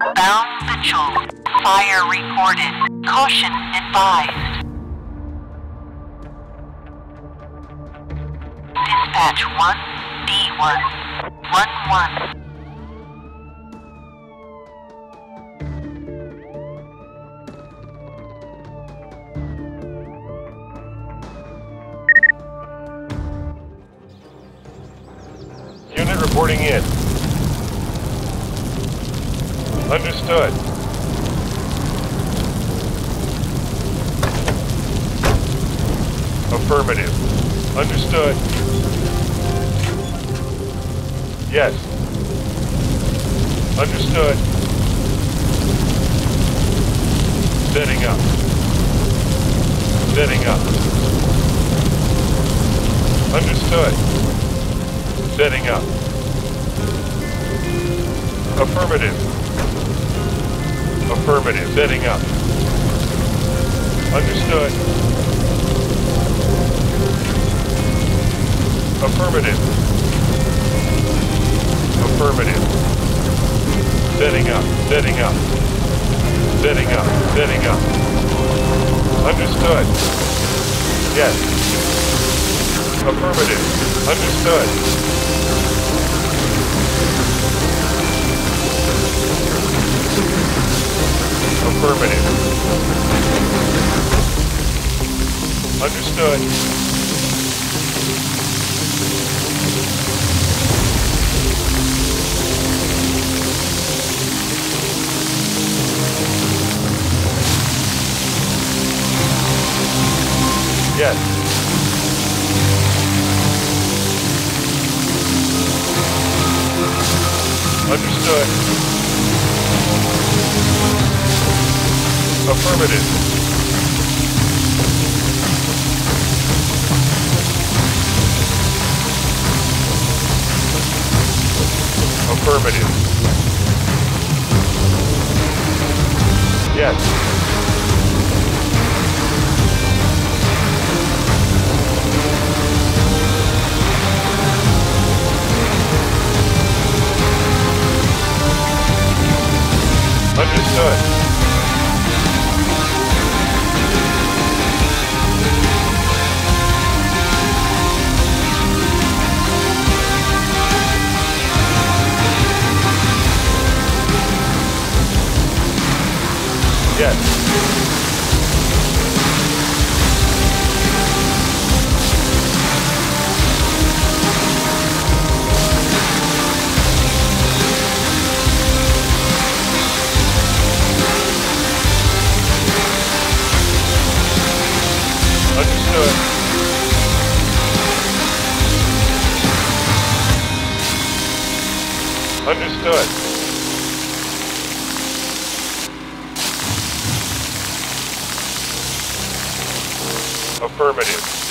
Bound Mitchell. Fire reported. Caution advised. Dispatch 1, D1, 1 1. Unit reporting in. Understood. Affirmative. Understood. Yes. Understood. Setting up. Setting up. Understood. Setting up. Affirmative. Affirmative. Setting up. Understood. Affirmative. Affirmative. Setting up. Setting up. Setting up. Setting up. Understood. Yes. Affirmative. Understood. Affirmative. Understood. Yes. Understood. Affirmative. Affirmative. Yes. Understood. Yes. Understood. Understood. Affirmative.